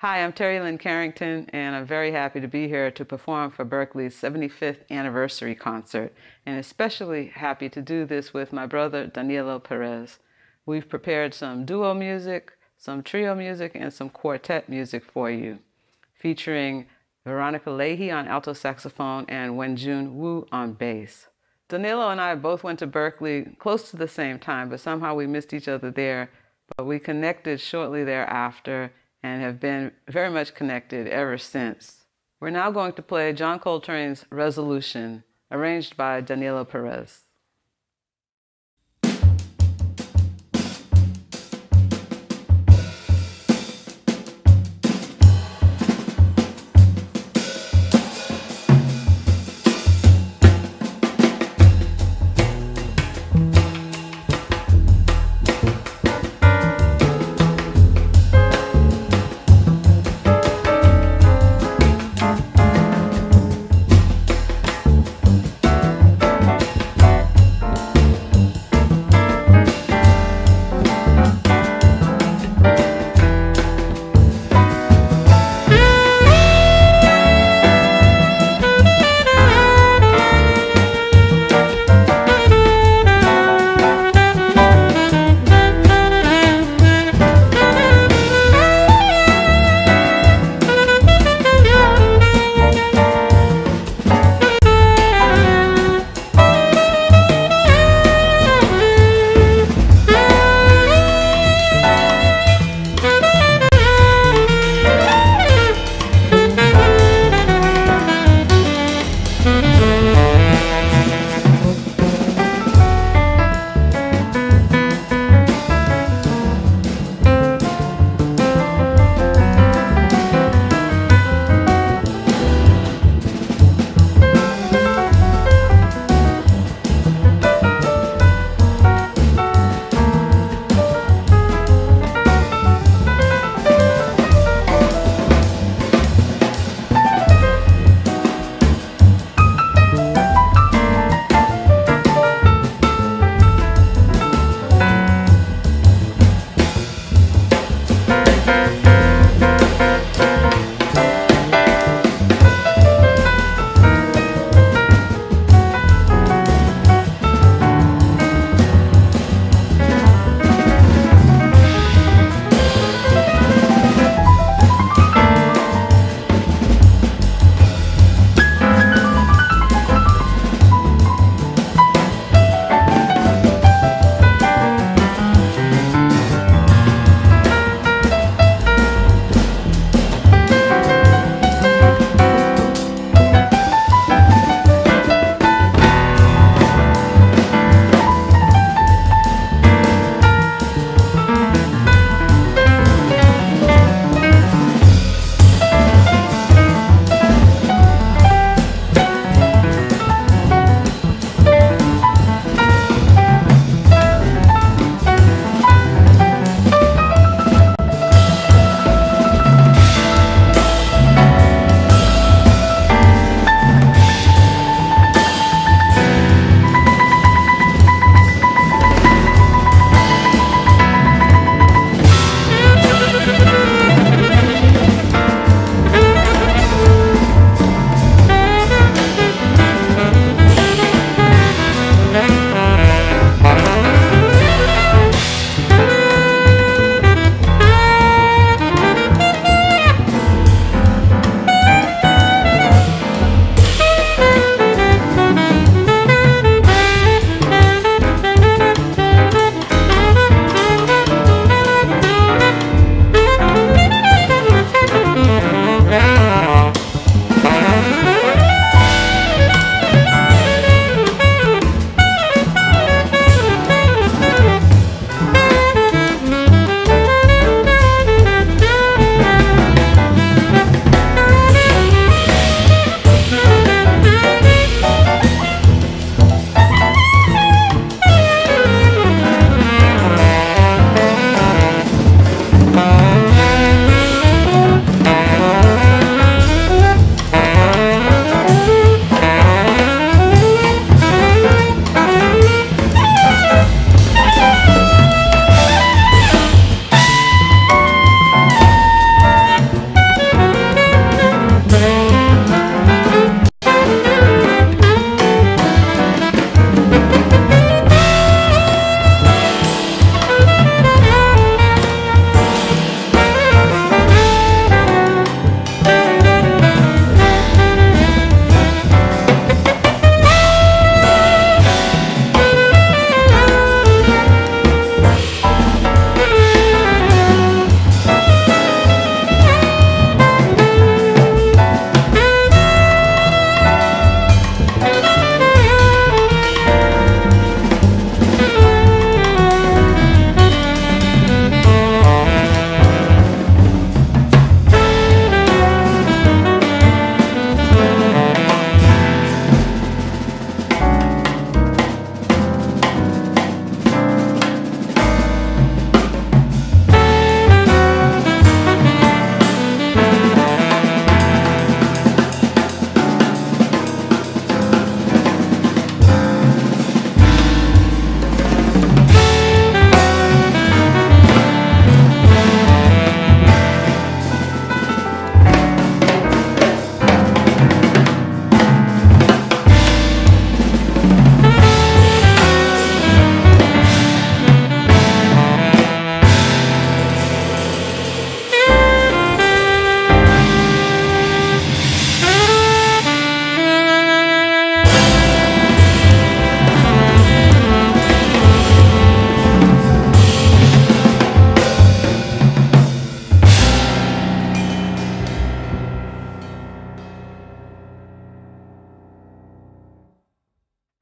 Hi, I'm Terri Lyne Carrington, and I'm very happy to be here to perform for Berklee's 75th anniversary concert, and especially happy to do this with my brother Danilo Perez. We've prepared some duo music, some trio music, and some quartet music for you, featuring Veronica Leahy on alto saxophone and Wenjun Wu on bass. Danilo and I both went to Berkeley close to the same time, but somehow we missed each other there. But we connected shortly thereafter and have been very much connected ever since. We're now going to play John Coltrane's Resolution, arranged by Danilo Perez.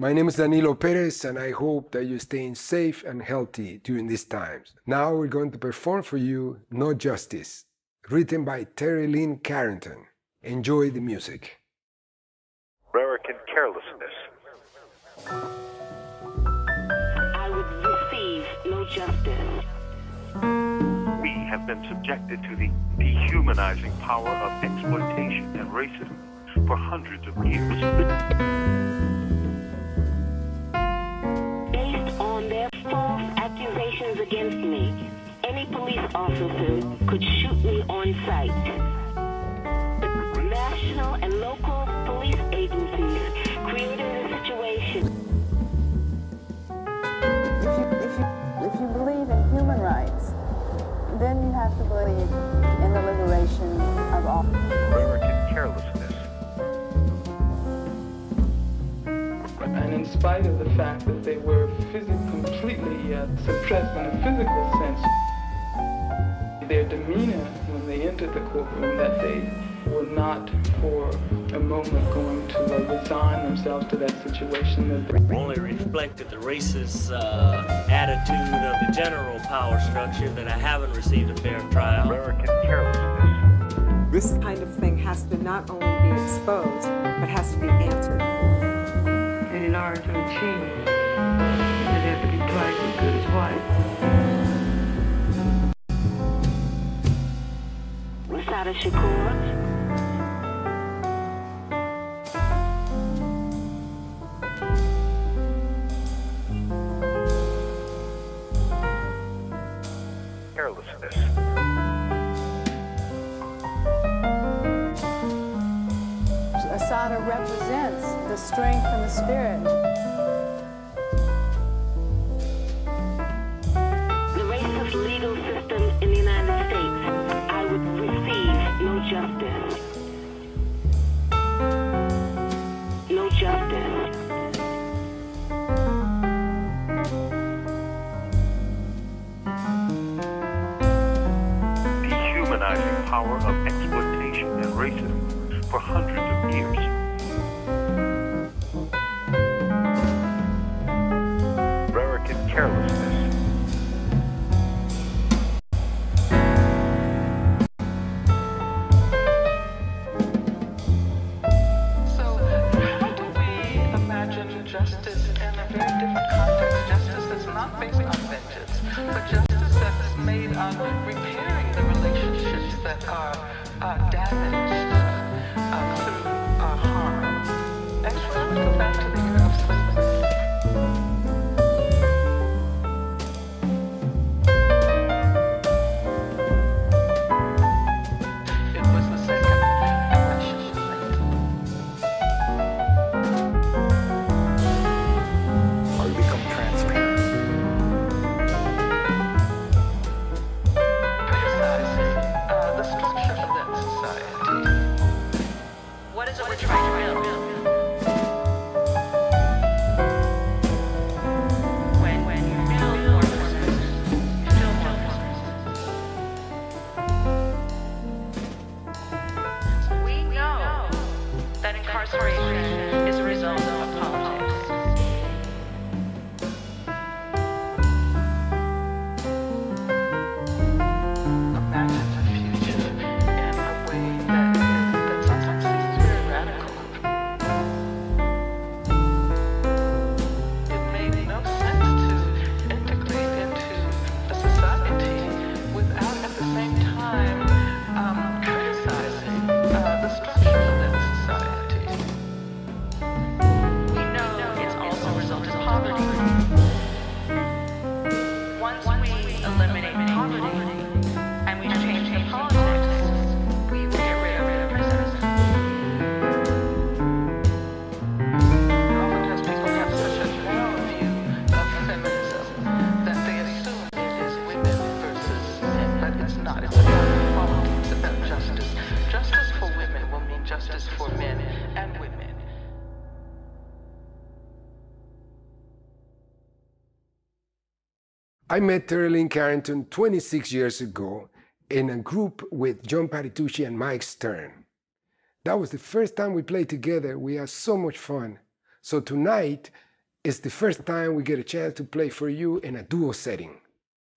My name is Danilo Perez, and I hope that you're staying safe and healthy during these times. Now we're going to perform for you No Justice, written by Terri Lyne Carrington. Enjoy the music. American carelessness. I would receive no justice. We have been subjected to the dehumanizing power of exploitation and racism for hundreds of years. Accusations against me, any police officer could shoot me on sight. National and local police agencies created a situation. If you, if you, if you believe in human rights, then you have to believe in the liberation of all. American carelessness. And in spite of the fact that they were physically completely uh, suppressed in a physical sense, their demeanor when they entered the courtroom, that they were not for a moment going to uh, resign themselves to that situation. That only reflected the racist uh, attitude of the general power structure that I haven't received a fair trial. American carelessness. This kind of thing has to not only be exposed, but has to be answered. In to achieve, it has to be twice as good as white. Rashada Shakur. Strength and the spirit. The racist legal system in the United States, I would receive no justice. No justice. Dehumanizing power of exploitation and racism for hundreds of years. Incarceration I met Terri Carrington 26 years ago in a group with John Patitucci and Mike Stern. That was the first time we played together. We had so much fun. So tonight, is the first time we get a chance to play for you in a duo setting.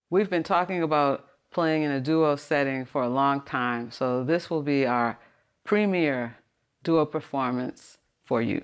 We've been talking about playing in a duo setting for a long time, so this will be our premiere duo performance for you.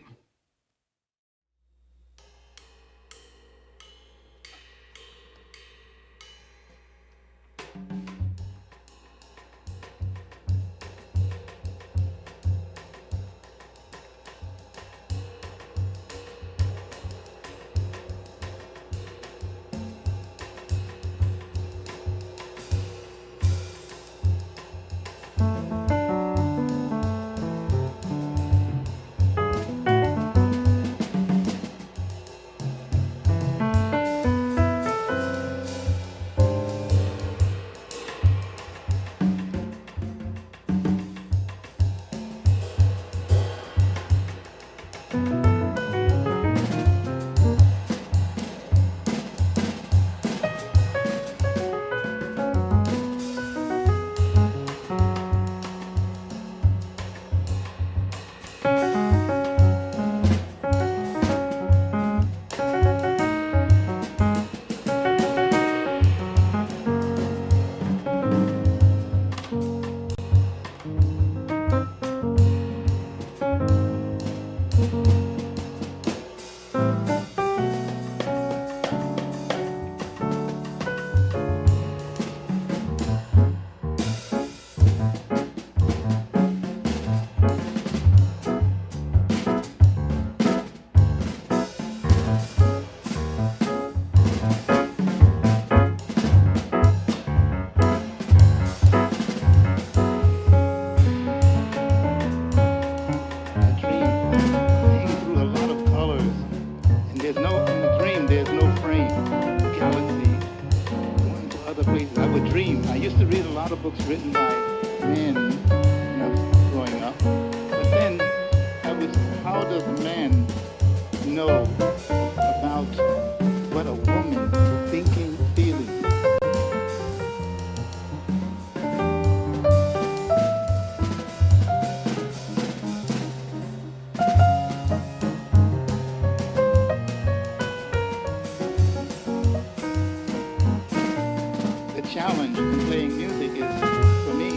Challenge in playing music is for me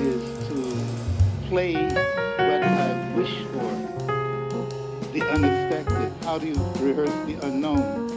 is to play what I wish for. The unexpected. How do you rehearse the unknown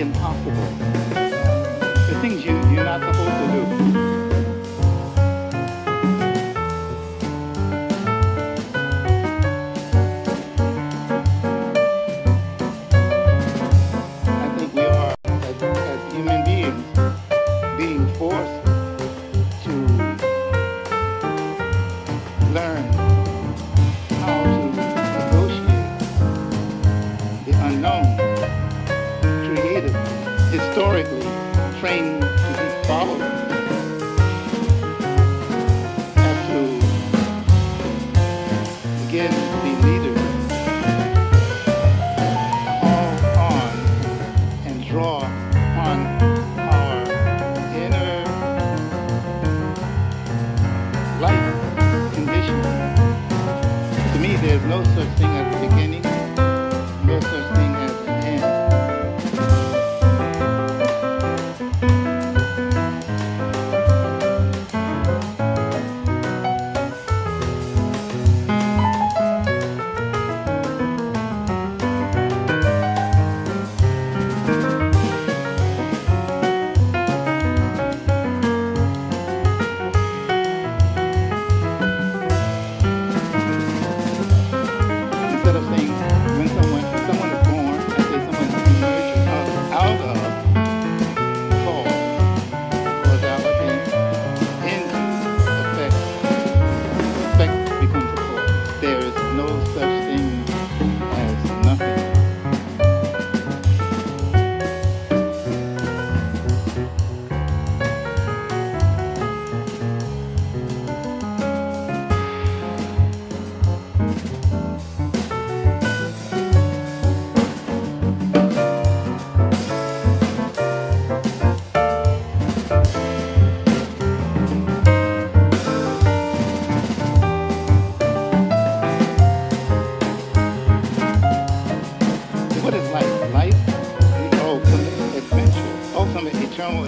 impossible, begin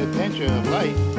eternal adventure of life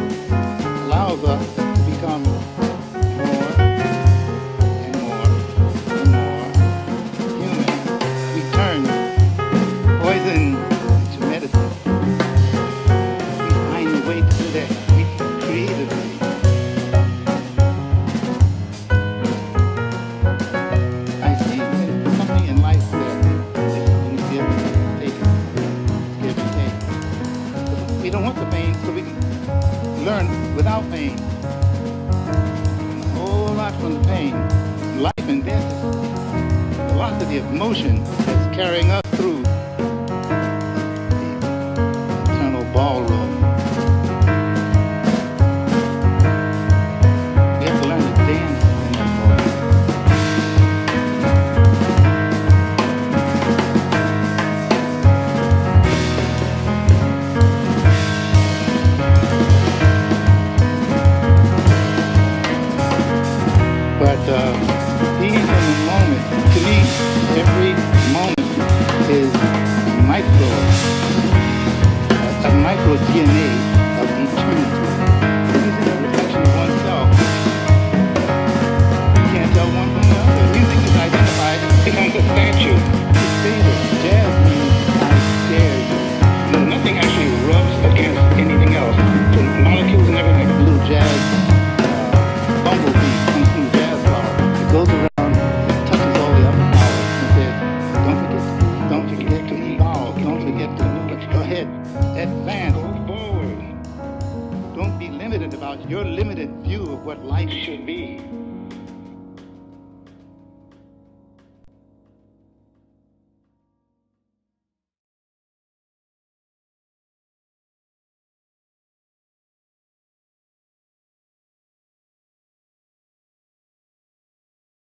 Little